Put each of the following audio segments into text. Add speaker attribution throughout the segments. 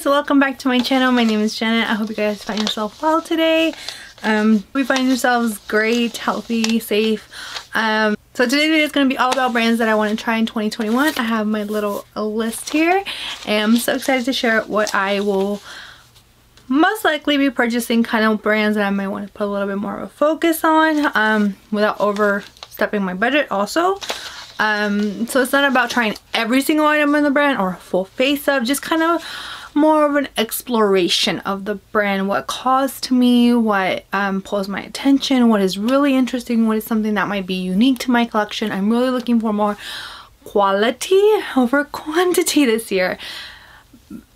Speaker 1: guys welcome back to my channel. My name is Janet. I hope you guys find yourself well today. Um we find yourselves great healthy safe. Um so today's video is going to be all about brands that I want to try in 2021 I have my little list here and I'm so excited to share what I will most likely be purchasing kind of brands that I might want to put a little bit more of a focus on um without overstepping my budget also. Um, so it's not about trying every single item in the brand or a full face of, just kind of more of an exploration of the brand, what calls to me, what um, pulls my attention, what is really interesting, what is something that might be unique to my collection. I'm really looking for more quality over quantity this year.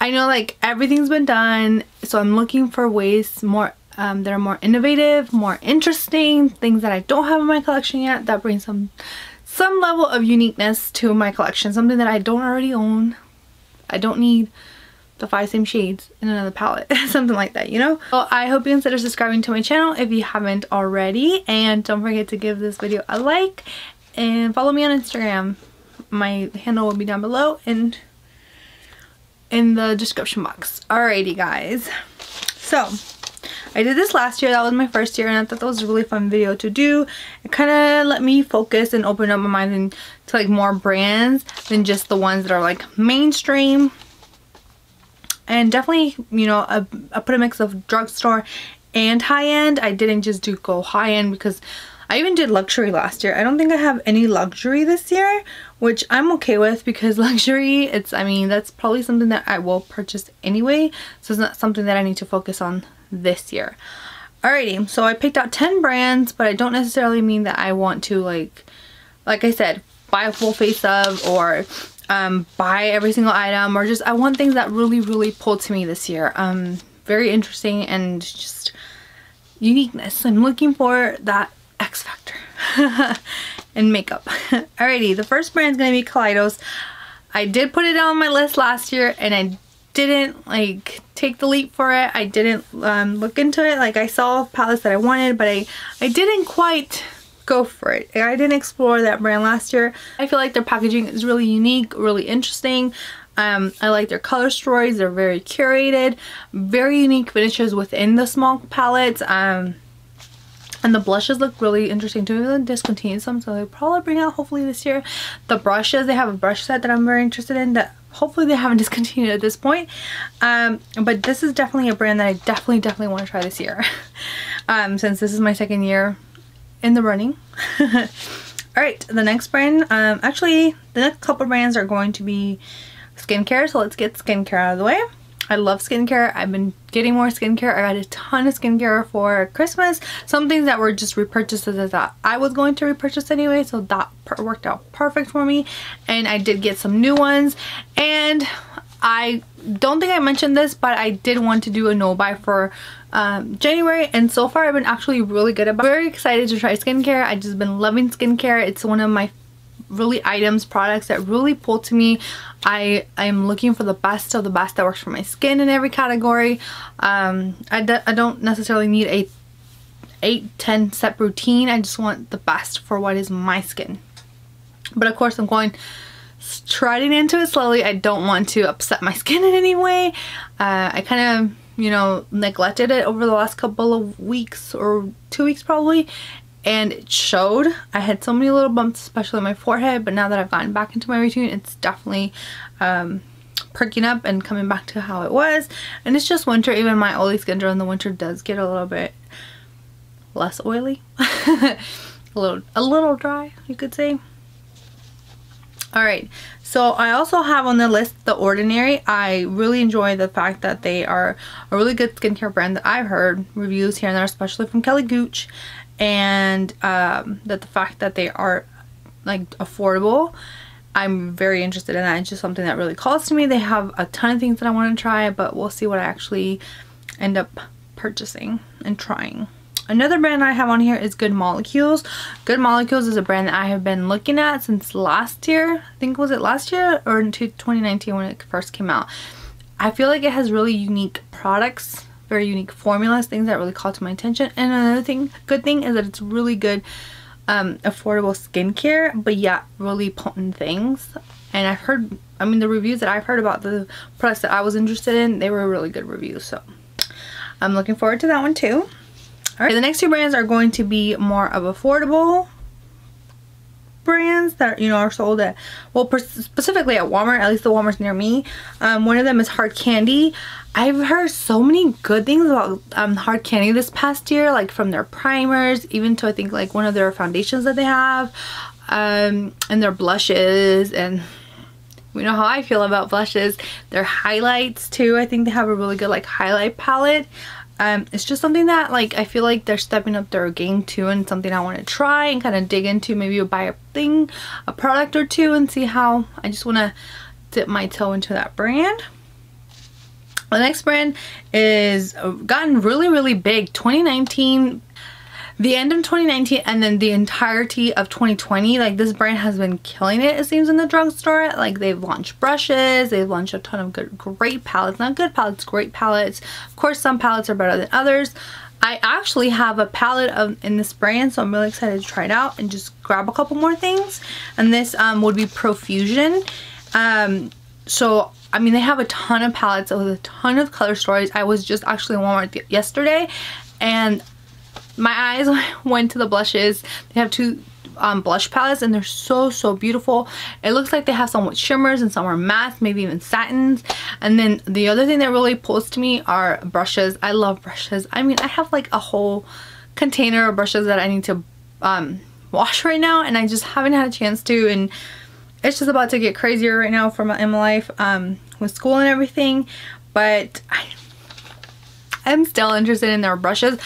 Speaker 1: I know like everything's been done, so I'm looking for ways more um, that are more innovative, more interesting, things that I don't have in my collection yet that bring some some level of uniqueness to my collection. Something that I don't already own. I don't need the five same shades in another palette. something like that, you know? Well, I hope you consider subscribing to my channel if you haven't already. And don't forget to give this video a like and follow me on Instagram. My handle will be down below and in the description box. Alrighty guys. So I did this last year. That was my first year and I thought that was a really fun video to do. It kind of let me focus and open up my mind to like more brands than just the ones that are like mainstream. And definitely, you know, I, I put a mix of drugstore and high-end. I didn't just do go high-end because I even did luxury last year. I don't think I have any luxury this year, which I'm okay with because luxury, it's, I mean, that's probably something that I will purchase anyway. So it's not something that I need to focus on this year. Alrighty, so I picked out 10 brands, but I don't necessarily mean that I want to like, like I said, buy a full face of or um, buy every single item or just, I want things that really, really pull to me this year. Um, very interesting and just uniqueness. I'm looking for that X factor and makeup. Alrighty, the first brand is going to be Kaleidos. I did put it on my list last year and I didn't like take the leap for it. I didn't um, look into it. Like I saw palettes that I wanted, but I, I didn't quite go for it. I didn't explore that brand last year. I feel like their packaging is really unique, really interesting. Um, I like their color stories. They're very curated, very unique finishes within the small palettes. Um, and the blushes look really interesting too. They discontinued some, so they probably bring out hopefully this year. The brushes, they have a brush set that I'm very interested in that hopefully they haven't discontinued at this point um, but this is definitely a brand that I definitely definitely want to try this year um, since this is my second year in the running all right the next brand um, actually the next couple brands are going to be skincare so let's get skincare out of the way I love skincare. I've been getting more skincare. I got a ton of skincare for Christmas. Some things that were just repurchases that I was going to repurchase anyway. So that worked out perfect for me. And I did get some new ones. And I don't think I mentioned this, but I did want to do a no buy for um, January. And so far I've been actually really good about it. Very excited to try skincare. I've just been loving skincare. It's one of my really items, products that really pull to me. I am looking for the best of the best that works for my skin in every category. Um, I, d I don't necessarily need a 8, 10 step routine. I just want the best for what is my skin. But of course I'm going treading into it slowly. I don't want to upset my skin in any way. Uh, I kind of you know neglected it over the last couple of weeks or two weeks probably and it showed. I had so many little bumps, especially on my forehead, but now that I've gotten back into my routine, it's definitely um, perking up and coming back to how it was. And it's just winter. Even my oily skin during the winter does get a little bit less oily. a little, a little dry, you could say. Alright, so I also have on the list The Ordinary. I really enjoy the fact that they are a really good skincare brand that I've heard reviews here and there, especially from Kelly Gooch and um, that the fact that they are like affordable I'm very interested in that. It's just something that really calls to me. They have a ton of things that I want to try, but we'll see what I actually end up purchasing and trying. Another brand I have on here is Good Molecules. Good Molecules is a brand that I have been looking at since last year. I think was it last year or in 2019 when it first came out. I feel like it has really unique products very unique formulas, things that really caught my attention. And another thing, good thing is that it's really good um, affordable skincare, but yeah, really potent things. And I've heard I mean the reviews that I've heard about the products that I was interested in they were really good reviews so I'm looking forward to that one too all right the next two brands are going to be more of affordable brands that you know are sold at well specifically at Walmart at least the Walmart's near me. Um, one of them is hard candy. I've heard so many good things about um, hard candy this past year like from their primers even to I think like one of their foundations that they have um, and their blushes and we know how I feel about blushes. Their highlights too. I think they have a really good like highlight palette um, it's just something that like I feel like they're stepping up their game too and something I want to try and kind of dig into. Maybe buy a thing a product or two and see how I just want to dip my toe into that brand. The next brand is uh, gotten really really big 2019 the end of 2019 and then the entirety of 2020 like this brand has been killing it it seems in the drugstore. Like they've launched brushes they've launched a ton of good great palettes. Not good palettes great palettes. Of course some palettes are better than others. I actually have a palette of in this brand so I'm really excited to try it out and just grab a couple more things. And this um, would be Profusion. Um, so I mean they have a ton of palettes with a ton of color stories. I was just actually in Walmart yesterday and my eyes went to the blushes. They have two um, blush palettes and they're so so beautiful. It looks like they have some with shimmers and some are matte maybe even satins. And then the other thing that really pulls to me are brushes. I love brushes. I mean I have like a whole container of brushes that I need to um, wash right now and I just haven't had a chance to. And it's just about to get crazier right now for my, in my life um, with school and everything. But I, I'm still interested in their brushes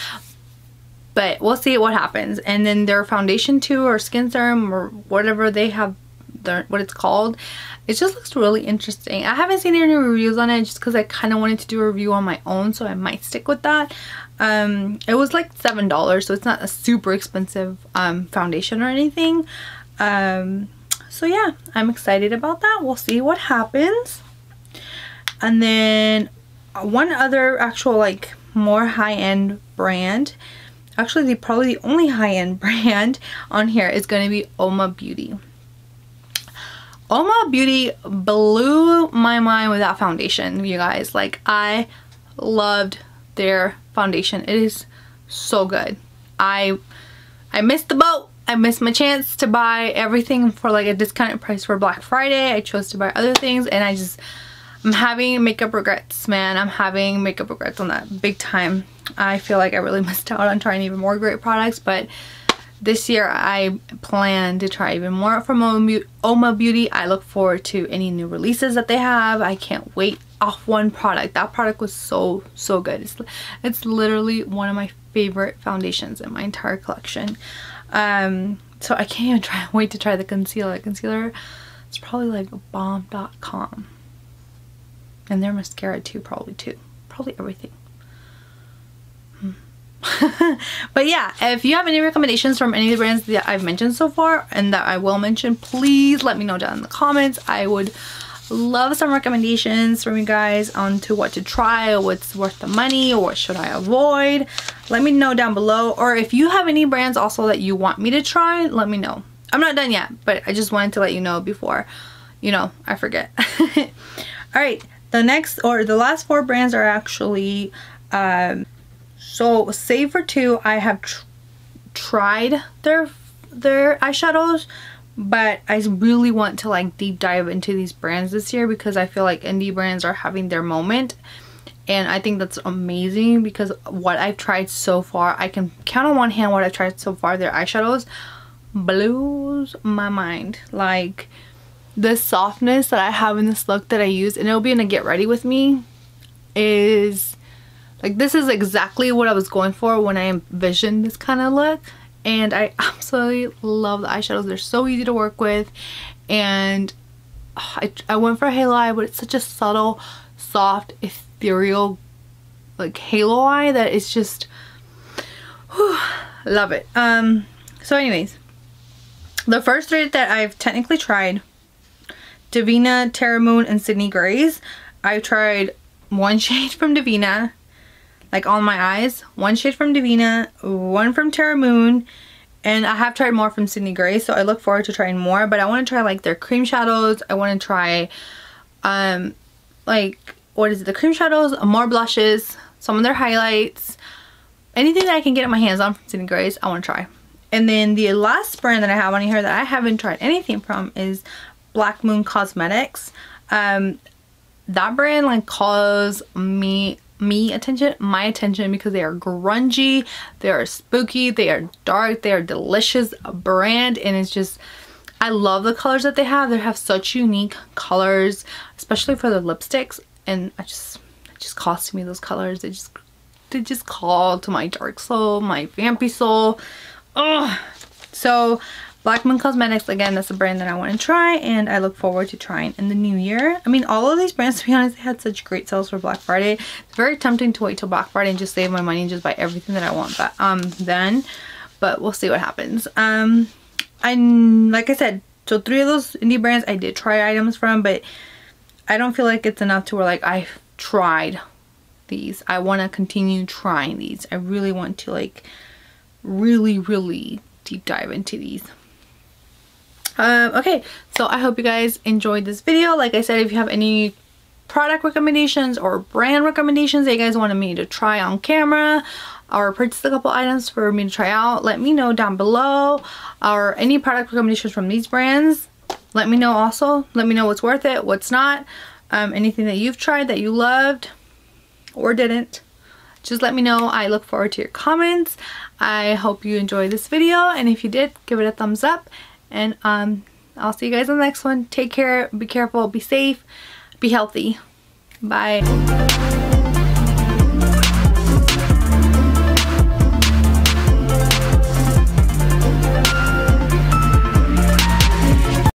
Speaker 1: but we'll see what happens. And then their foundation too or skin serum or whatever they have their, what it's called it just looks really interesting. I haven't seen any reviews on it just because I kind of wanted to do a review on my own so I might stick with that. Um, it was like seven dollars so it's not a super expensive um, foundation or anything. Um, so yeah I'm excited about that. We'll see what happens. And then one other actual like more high-end brand actually the probably the only high-end brand on here is going to be Uoma Beauty. Uoma Beauty blew my mind with that foundation, you guys. Like, I loved their foundation. It is so good. I I missed the boat. I missed my chance to buy everything for like a discounted price for Black Friday. I chose to buy other things and I just I'm having makeup regrets, man. I'm having makeup regrets on that big time. I feel like I really missed out on trying even more great products, but this year I plan to try even more from Uoma Beauty. I look forward to any new releases that they have. I can't wait off one product. That product was so, so good. It's, it's literally one of my favorite foundations in my entire collection. Um, so I can't even try wait to try the concealer. Concealer it's probably like bomb.com and their mascara too probably too. Probably everything. Hmm. but yeah if you have any recommendations from any of the brands that I've mentioned so far and that I will mention please let me know down in the comments. I would love some recommendations from you guys on to what to try or what's worth the money or what should I avoid. Let me know down below. Or if you have any brands also that you want me to try let me know. I'm not done yet but I just wanted to let you know before you know I forget. All right the next or the last four brands are actually um, so save for two I have tr tried their their eyeshadows but I really want to like deep dive into these brands this year because I feel like indie brands are having their moment. And I think that's amazing because what I've tried so far I can count on one hand what I've tried so far their eyeshadows blows my mind. Like the softness that I have in this look that I use and it'll be in a get ready with me is like this is exactly what I was going for when I envisioned this kind of look and I absolutely love the eyeshadows. They're so easy to work with and I, I went for halo eye but it's such a subtle soft ethereal like halo eye that it's just whew, love it. Um so anyways the first three that I've technically tried Devinah, Terra Moon, and Sydney Grace. I've tried one shade from Devinah, like on my eyes, one shade from Devinah, one from Terra Moon, and I have tried more from Sydney Grace, so I look forward to trying more, but I want to try like their cream shadows. I want to try um, like, what is it, the cream shadows, more blushes, some of their highlights, anything that I can get my hands on from Sydney Grace, I want to try. And then the last brand that I have on here that I haven't tried anything from is Black Moon Cosmetics. Um, that brand like calls me me attention my attention because they are grungy they are spooky they are dark they are delicious brand and it's just I love the colors that they have. They have such unique colors especially for the lipsticks and I just it just calls me those colors. They just they just call to my dark soul my vampy soul. Oh so Black Moon Cosmetics, again, that's a brand that I want to try and I look forward to trying in the new year. I mean, all of these brands, to be honest, they had such great sales for Black Friday. It's very tempting to wait till Black Friday and just save my money and just buy everything that I want but, um, then. But we'll see what happens. Um, I, like I said, so three of those indie brands I did try items from, but I don't feel like it's enough to where like I've tried these. I want to continue trying these. I really want to like really, really deep dive into these. Um, okay, so I hope you guys enjoyed this video. Like I said, if you have any product recommendations or brand recommendations that you guys wanted me to try on camera or purchase a couple items for me to try out, let me know down below. Or any product recommendations from these brands, let me know also. Let me know what's worth it, what's not. Um, anything that you've tried that you loved or didn't just let me know i look forward to your comments i hope you enjoyed this video and if you did give it a thumbs up and um, I'll see you guys on the next one. Take care, be careful, be safe, be healthy. Bye.